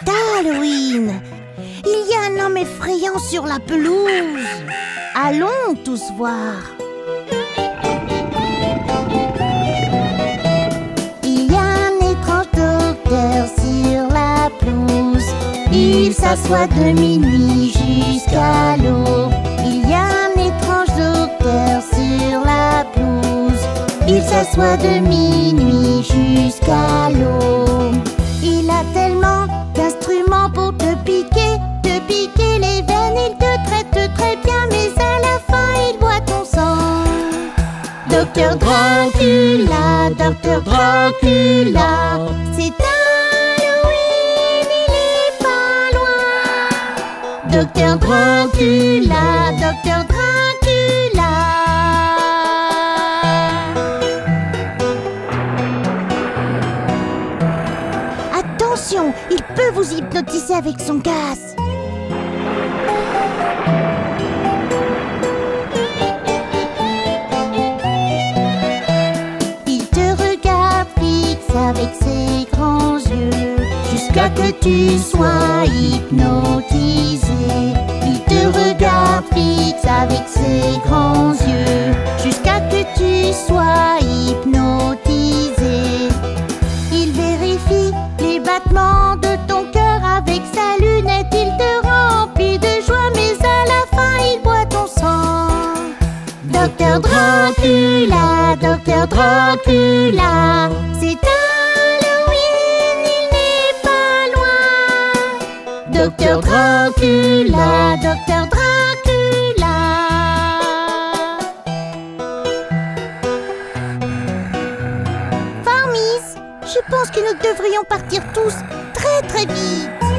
Halloween. Il y a un homme effrayant sur la pelouse. Allons tous voir. Il y a un étrange docteur sur la pelouse. Il s'assoit de minuit jusqu'à l'aube. Il y a un étrange docteur sur la pelouse. Il s'assoit de minuit jusqu'à l'aube. Il a il te traite très bien Mais à la fin il boit ton sang. Docteur Dracula, Docteur Dracula. C'est Halloween, il est pas loin. Docteur Dracula, Docteur Dracula. Attention, il peut vous hypnotiser avec son gaz avec ses grands yeux Jusqu'à que tu sois hypnotisé. Il te regarde fixe avec ses grands yeux Jusqu'à que tu sois hypnotisé. Il vérifie les battements de ton cœur avec sa lunette. Il te remplit de joie mais à la fin il boit ton sang. Docteur Dracula, Docteur Dracula, Docteur Dracula, Docteur Dracula. Farmis, je pense que nous devrions partir tous très très vite.